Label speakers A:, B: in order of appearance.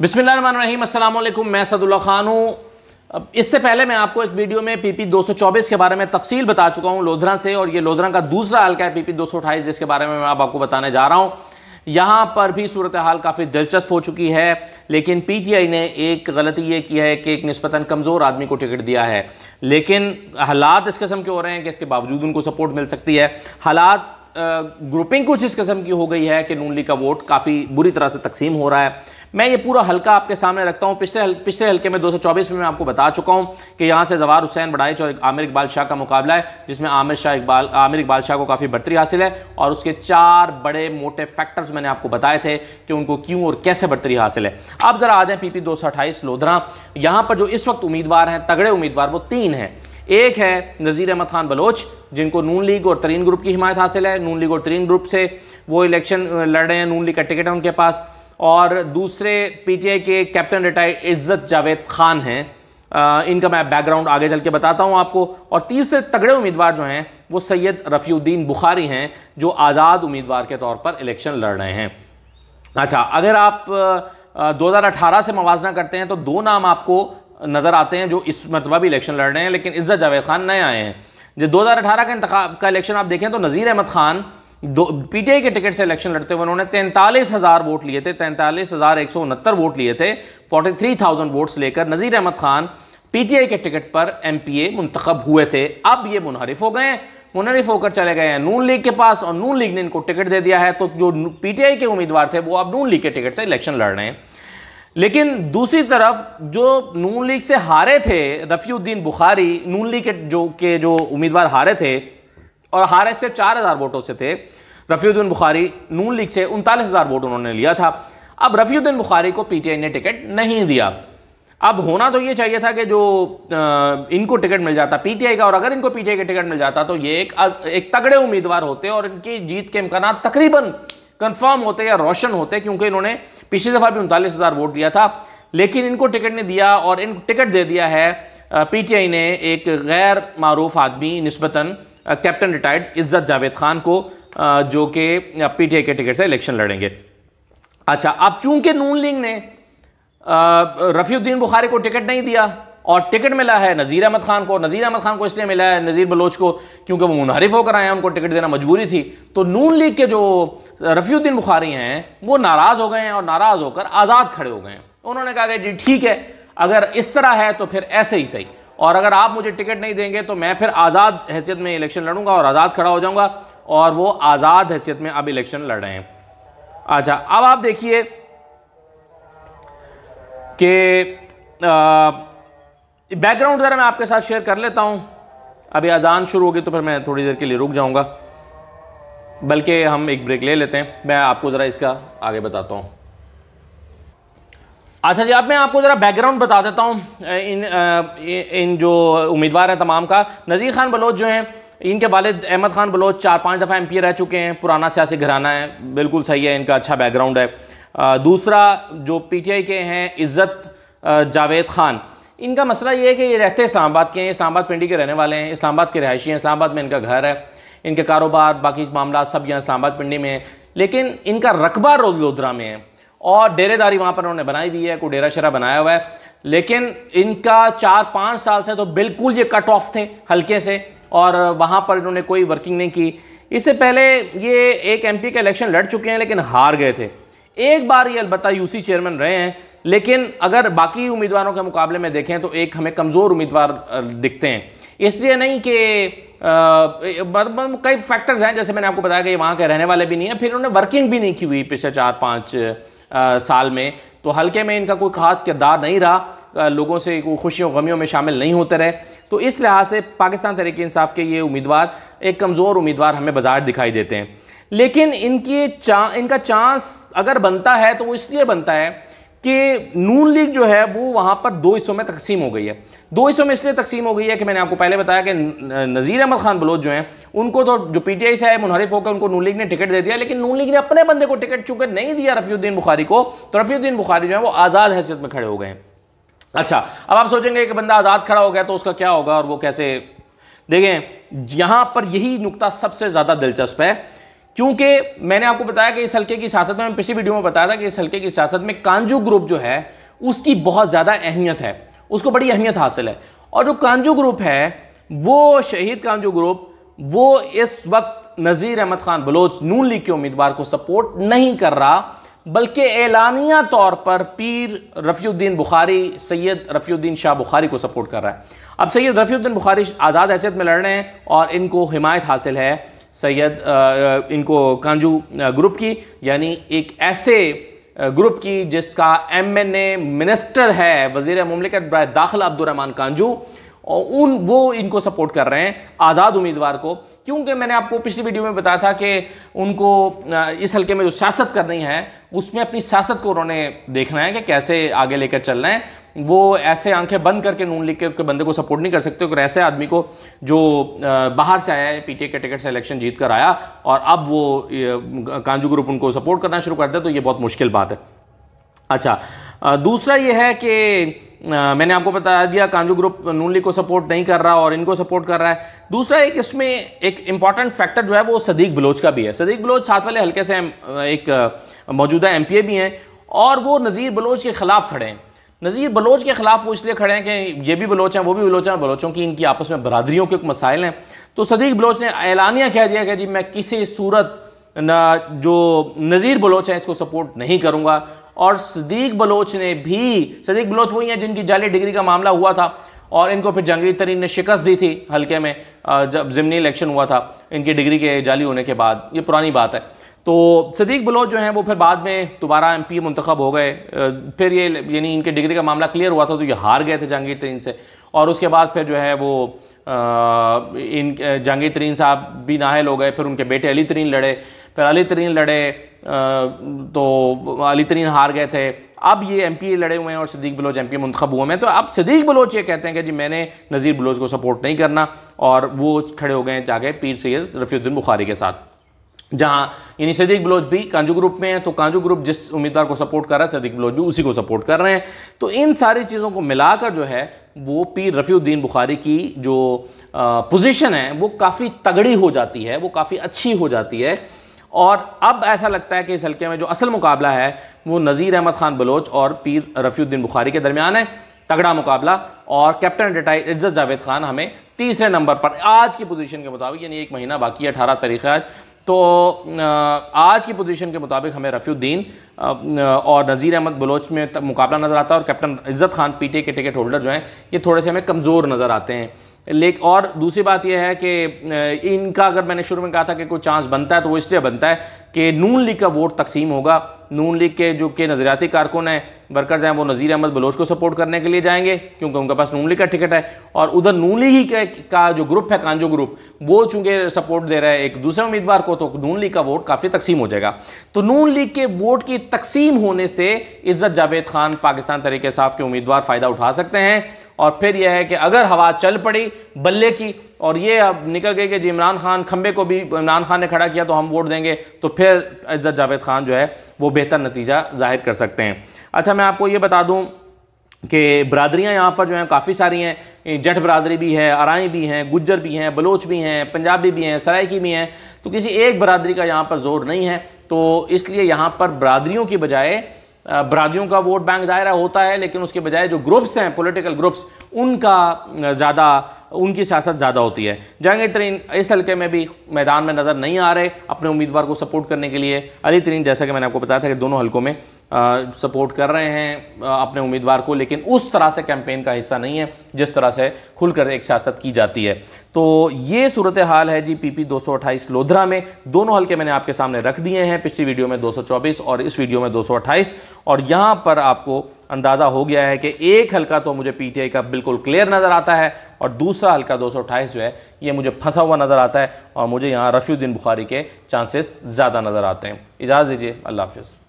A: अस्सलाम वालेकुम मैं सदुल्ला खान हूँ। इससे पहले मैं आपको एक वीडियो में पीपी 224 के बारे में तफसील बता चुका हूँ लोधरा से, और ये लोधरा का दूसरा हल्का है पीपी 228 जिसके बारे में मैं आप आपको बताने जा रहा हूँ। यहाँ पर भी सूरत हाल काफ़ी दिलचस्प हो चुकी है, लेकिन पीटीआई ने एक गलती ये की है कि एक नस्बता कमज़ोर आदमी को टिकट दिया है। लेकिन हालात इस किस्म के हो रहे हैं कि इसके बावजूद उनको सपोर्ट मिल सकती है। हालात ग्रुपिंग कुछ इस किस्म की हो गई है कि नून लीग का वोट काफ़ी बुरी तरह से तकसीम हो रहा है। मैं ये पूरा हल्का आपके सामने रखता हूँ। पिछले हल, पिछले हल्के में 224 में मैं आपको बता चुका हूँ कि यहाँ से जवार हुसैन बड़ाइच और आमिर इकबाल शाह का मुकाबला है जिसमें आमिर शाह इकबाल आमिर इकबाल शाह को काफ़ी बढ़तरी हासिल है और उसके चार बड़े मोटे फैक्टर्स मैंने आपको बताए थे कि उनको क्यों और कैसे बढ़तरी हासिल है। अब ज़रा आ जाए पी पी लोधरा। यहाँ पर जो इस वक्त उम्मीदवार हैं तगड़े उम्मीदवार वो तीन हैं। एक है नज़ीर अहमद खान बलोच जिनको नून लीग और तरीन ग्रुप की हिमायत हासिल है। नून लीग और तरीन ग्रुप से वो इलेक्शन लड़ रहे हैं नून लीग का टिकट है उनके पास। और दूसरे पीटीआई के कैप्टन रिटायर्ड इज़्ज़त जावेद खान हैं। इनका मैं बैकग्राउंड आगे चल के बताता हूँ आपको। और तीसरे तगड़े उम्मीदवार जो हैं, वो सैयद रफ़ीउद्दीन बुखारी हैं, जो आज़ाद उम्मीदवार के तौर पर इलेक्शन लड़ रहे हैं। अच्छा अगर आप 2018 से मवाजना करते हैं तो दो नाम आपको नज़र आते हैं जो इस मरतबा भी इलेक्शन लड़ रहे हैं, लेकिन इज़्ज़त जावेद खान नए आए हैं। जब 2018 का इंतखा, का इलेक्शन आप देखें तो नज़ीर अहमद खान दो पीटीआई के टिकट से इलेक्शन लड़ते हुए उन्होंने तैंतालीस हज़ार वोट लिए थे, तैंतालीस हज़ार एक सौ उनहत्तर वोट लिए थे फोर्टी थ्री थाउज़ेंड वोट्स लेकर नज़ीर अहमद खान पीटीआई के टिकट पर एम पी ए मुंतखब हुए थे। अब ये मुनहरिफ हो गए मुनहरिफ होकर चले गए हैं नून लीग के पास और नून लीग ने इनको टिकट दे दिया है। तो जो पीटीआई के उम्मीदवार थे, वो अब नून लीग के टिकट से इलेक्शन लड़ रहे हैं। लेकिन दूसरी तरफ़ जो नून लीग से हारे थे, रफ़ीउद्दीन बुखारी, नून लीग के जो के जो उम्मीदवार हारे थे और हारे से चार हज़ार वोटों से थे। रफ़ीउद्दीन बुखारी नून लीग से उनतालीस हज़ार वोट उन्होंने लिया था। अब रफ़ीउद्दीन बुखारी को पीटीआई ने टिकट नहीं दिया। अब होना तो ये चाहिए था कि जो इनको टिकट मिल जाता पीटीआई का, और अगर इनको पीटीआई का टिकट मिल जाता तो ये एक एक तगड़े उम्मीदवार होते और इनकी जीत के इम्कान तकरीबन कंफर्म होते या रोशन होते, क्योंकि इन्होंने पिछली दफ़ा भी उनतालीस हज़ार वोट दिया था। लेकिन इनको टिकट नहीं दिया और इन टिकट दे दिया है पीटीआई ने एक गैर मरूफ आदमी नस्बता कैप्टन रिटायर्ड इज़्ज़त जावेद खान को जो कि पीटीआई के टिकट से इलेक्शन लड़ेंगे। अच्छा अब चूँकि नून लीग ने रफ़ीउद्दीन बुखारी को टिकट नहीं दिया और टिकट मिला है नज़ीर अहमद खान को, नज़ीर अहमद खान को इसलिए मिला है नज़ीर बलोच को, क्योंकि वो मुनहरिफ होकर आए हैं, उनको टिकट देना मजबूरी थी तो नून लीग के जो रफ़ीउद्दीन बुखारी हैं, वो नाराज़ हो गए हैं और नाराज़ होकर आज़ाद खड़े हो गए हैं। उन्होंने कहा कि जी, ठीक है, अगर इस तरह है तो फिर ऐसे ही सही। और अगर आप मुझे टिकट नहीं देंगे तो मैं फिर आज़ाद हैसियत में इलेक्शन लड़ूँगा और आज़ाद खड़ा हो जाऊँगा और वो आज़ाद हैसियत में अब इलेक्शन लड़ रहे हैं। अच्छा अब आप देखिए कि बैकग्राउंड ज़रा मैं आपके साथ शेयर कर लेता हूँ। अभी अजान शुरू होगी तो फिर मैं थोड़ी देर के लिए रुक जाऊँगा। बल्कि हम एक ब्रेक ले लेते हैं। मैं आपको ज़रा इसका आगे बताता हूँ। अच्छा जी, अब मैं आपको ज़रा बैकग्राउंड बता देता हूँ इन इन जो उम्मीदवार हैं तमाम का। नज़ीर खान बलोच जो हैं, इनके वालिद अहमद खान बलोच चार पाँच दफ़ा एम रह चुके हैं, पुराना सियासी घराना है, बिल्कुल सही है, इनका अच्छा बैकग्राउंड है। दूसरा जो पी टी आई के हैं, इज़्ज़त जावेद खान। इनका मसला ये है कि ये रहते इस्लामाबाद के हैं, इस्लामाबाद पिंडी के रहने वाले हैं, इस्लामाबाद के रहायशी हैं, इस्लामाबाद में इनका घर है, इनके कारोबार, बाकी मामला सब यहाँ इस्लामाबाद पिंडी में है। लेकिन इनका रकबा लोधरा में है। और डेरेदारी वहाँ पर उन्होंने बनाई हुई है, कोई डेरा शेरा बनाया हुआ है। लेकिन इनका चार पाँच साल से तो बिल्कुल ये कट ऑफ़ थे हल्के से, और वहाँ पर इन्होंने कोई वर्किंग नहीं की। इससे पहले ये एक एमपी का इलेक्शन लड़ चुके हैं, लेकिन हार गए थे। एक बार ये अलबत्ता यूसी चेयरमैन रहे हैं, लेकिन अगर बाकी उम्मीदवारों के मुकाबले में देखें तो एक हमें कमज़ोर उम्मीदवार दिखते हैं। इसलिए नहीं कि कई फैक्टर्स हैं, जैसे मैंने आपको बताया कि वहाँ के रहने वाले भी नहीं है, फिर उन्होंने वर्किंग भी नहीं की हुई पिछले चार पाँच साल में। तो हल्के में इनका कोई ख़ास किरदार नहीं रहा। लोगों से खुशियों, गमियों में शामिल नहीं होते रहे। तो इस लिहाज से पाकिस्तान तरीके इंसाफ के ये उम्मीदवार, एक कमज़ोर उम्मीदवार हमें बाज़ार दिखाई देते हैं। लेकिन इनकी चा, इनका चांस अगर बनता है तो वो इसलिए बनता है कि नून लीग जो है वो वहाँ पर दो हिस्सों में तकसीम हो गई है। दो हिस्सों में इसलिए तकसीम हो गई है कि मैंने आपको पहले बताया कि नज़ीर अहमद खान बलोच जो हैं, उनको तो जो पीटीआई से मुनहरिफ होकर उनको नून लीग ने टिकट दे दिया, लेकिन नून लीग ने अपने बंदे को टिकट चूँकि नहीं दिया रफ़ीउद्दीन बुखारी को तो रफ़ीउद्दीन बुखारी जो है वो आज़ाद हैसियत में खड़े हो गए अच्छा अब आप सोचेंगे कि बंदा आज़ाद खड़ा हो गया तो उसका क्या होगा और वो कैसे? देखें, यहाँ पर यही नुकता सबसे ज़्यादा दिलचस्प है क्योंकि मैंने आपको बताया कि इस हल्के की सियासत में पिछली वीडियो में बताया था कि इस हल्के की सियासत में कांजू ग्रुप जो है, उसकी बहुत ज़्यादा अहमियत है। उसको बड़ी अहमियत हासिल है। और जो कांजू ग्रुप है, वो शहीद कांजू ग्रुप, वो इस वक्त नज़ीर अहमद खान बलोच नून लीग के उम्मीदवार को सपोर्ट नहीं कर रहा, बल्कि एलानिया तौर पर पीर रफ़ीउद्दीन बुखारी, सैयद रफ़ीउद्दीन शाह बुखारी को सपोर्ट कर रहा है। अब सैयद रफ़ीउद्दीन बुखारी आज़ाद हैसियत में लड़ रहे हैं और इनको हिमायत हासिल है। सैयद इनको कांजू ग्रुप की, यानी एक ऐसे ग्रुप की जिसका एम एन ए मिनिस्टर है, वज़ीर ममलिकत दाखिल अब्दुलरहमान कांजू, और उन, वो इनको सपोर्ट कर रहे हैं, आज़ाद उम्मीदवार को। क्योंकि मैंने आपको पिछली वीडियो में बताया था कि उनको इस हल्के में जो सियासत करनी है, उसमें अपनी सियासत को उन्होंने देखना है कि कैसे आगे लेकर चलना है। वो ऐसे आँखें बंद करके नून लीग के बंदे को सपोर्ट नहीं कर सकते और ऐसे आदमी को जो बाहर से आया है पीटीए के टिकट से इलेक्शन जीत कर आया, और अब वो कांजू ग्रुप उनको सपोर्ट करना शुरू कर दे तो ये बहुत मुश्किल बात है। अच्छा दूसरा ये है कि मैंने आपको बता दिया, कांजू ग्रुप नून लीग को सपोर्ट नहीं कर रहा और इनको सपोर्ट कर रहा है। दूसरा एक इसमें एक इंपॉर्टेंट फैक्टर जो है, वो सदीक बलोच का भी है। सदीक बलोच साथ वाले हल्के से एक मौजूदा एम भी हैं, और वो नज़ीर बलोच के ख़िलाफ़ खड़े हैं। नज़ीर, बलोच के ख़िलाफ़ वो इसलिए खड़े हैं कि ये भी बलोच हैं, वो भी बलोच हैं बलोचों की इनकी आपस में बरदरीों के मसाइल हैं। तो सदीक बलोच ने ऐलानिया कह दिया कि जी मैं किसी सूरत न जो नज़ीर बलोच है, इसको सपोर्ट नहीं करूँगा। और सदीक बलोच ने भी, सदीक बलोच वही हैं जिनकी जाली डिग्री का मामला हुआ था, और इनको फिर जंगीर तरीन ने शिकस्त दी थी हल्के में जब ज़मनी इलेक्शन हुआ था, इनकी डिग्री के जाली होने के बाद। ये पुरानी बात है। तो सदीक बलोच जो हैं वो फिर बाद में दोबारा एम पी मंतखब हो गए। फिर ये यानी इनके डिग्री का मामला क्लियर हुआ था तो ये हार गए थे जहांगीर तरीन से। और उसके बाद फिर जो है वो आ, इन जहांगीर तरीन साहब भी नाहल हो गए फिर उनके बेटे अली तरीन लड़े। फिर अली तरीन लड़े तो अली तरीन हार गए थे। अब ये एम पी लड़े हुए हैं और सदीक बलोच एम पी मंतखब हुए हैं। तो अब सदीक बलोच ये कहते हैं कि जी मैंने नज़ीर बलोच को सपोर्ट नहीं करना और वो खड़े हो गए जाके पीर सैद रफ़ीउद्दीन बुखारी के साथ। जहाँ यानी सदीक बलोच भी कांजू ग्रुप में है तो कांजू ग्रुप जिस उम्मीदवार को सपोर्ट कर रहा है, सदीक बलोच भी उसी को सपोर्ट कर रहे हैं। तो इन सारी चीज़ों को मिलाकर जो है, वो पीर रफ़ीउद्दीन बुखारी की जो पोजीशन है, वो काफ़ी तगड़ी हो जाती है, वो काफ़ी अच्छी हो जाती है। और अब ऐसा लगता है कि इस हल्के में जो असल मुकाबला है, वो नज़ीर अहमद खान बलोच और पीर रफ़ीउद्दीन बुखारी के दरमियान है। तगड़ा मुकाबला और कैप्टन रिटायर इज़्ज़त जावेद खान हमें तीसरे नंबर पर आज की पोजीशन के मुताबिक, यानी एक महीना बाकी है, अठारह तारीख आज तो आज की पोजीशन के मुताबिक हमें रफ़ीउद्दीन और नज़ीर अहमद बलोच में मुकाबला नज़र आता है और कैप्टन इज़्ज़त खान पीटे के टिकट होल्डर जो हैं, ये थोड़े से हमें कमज़ोर नज़र आते हैं। लेकिन और दूसरी बात यह है कि इनका अगर मैंने शुरू में कहा था कि कोई चांस बनता है तो वो इसलिए बनता है कि नून लीग का वोट तकसीम होगा। नून लीग के जो के नज़रियाती कारकुन हैं वर्कर्स हैं वो नज़ीर अहमद बलोच को सपोर्ट करने के लिए जाएँगे क्योंकि उनके पास नून लीग का टिकट है। और उधर नून लीग ही के, जो ग्रुप है कांजो ग्रुप वो चूँकि सपोर्ट दे रहा है एक दूसरे उम्मीदवार को तो नून लीग का वोट काफ़ी तकसीम हो जाएगा। तो नून लीग के वोट की तकसीम होने से इज़्ज़त जावेद खान पाकिस्तान तरीके साफ़ के उम्मीदवार फ़ायदा उठा सकते हैं। और फिर यह है कि अगर हवा चल पड़ी बल्ले की और ये अब निकल गई कि जी इमरान खान खंबे को भी इमरान खान ने खड़ा किया तो हम वोट देंगे तो फिर इज़्ज़त जावेद खान जो है वो बेहतर नतीजा ज़ाहिर कर सकते हैं। अच्छा मैं आपको ये बता दूँ कि बरदरियाँ यहाँ पर जो हैं काफ़ी सारी हैं। जट बरदरी भी है, आरई भी हैं, गुज्जर भी हैं, बलोच भी हैं, पंजाबी भी हैं सराइकी भी हैं। तो किसी एक बरदरी का यहाँ पर ज़ोर नहीं है। तो इसलिए यहाँ पर बरदरीों की बजाय बरादियों का वोट बैंक ज़ाहिर होता है, लेकिन उसके बजाय जो ग्रुप्स हैं, पॉलिटिकल ग्रुप्स, उनका ज़्यादा, उनकी सियासत ज़्यादा होती है। जहांगीर तरीन, इस हल्के में भी मैदान में नज़र नहीं आ रहे अपने उम्मीदवार को सपोर्ट करने के लिए। अली तरीन, जैसा कि मैंने आपको बताया था कि दोनों हल्कों में सपोर्ट कर रहे हैं अपने उम्मीदवार को, लेकिन उस तरह से कैंपेन का हिस्सा नहीं है, जिस तरह से खुलकर एक सियासत की जाती है। तो ये सूरत हाल है जी पीपी 228 लोधरा में। दोनों हल्के मैंने आपके सामने रख दिए हैं पिछली वीडियो में 224 और इस वीडियो में 228 और यहाँ पर आपको अंदाज़ा हो गया है कि एक हल्का तो मुझे पीटीआई का बिल्कुल क्लियर नज़र आता है और दूसरा हल्का दो सौ अट्ठाईस जो है, ये मुझे फंसा हुआ नज़र आता है और मुझे यहाँ रफ़ीउद्दीन बुखारी के चांसेस ज़्यादा नज़र आते हैं। इजाज़त दीजिए, अल्लाह हाफिज़।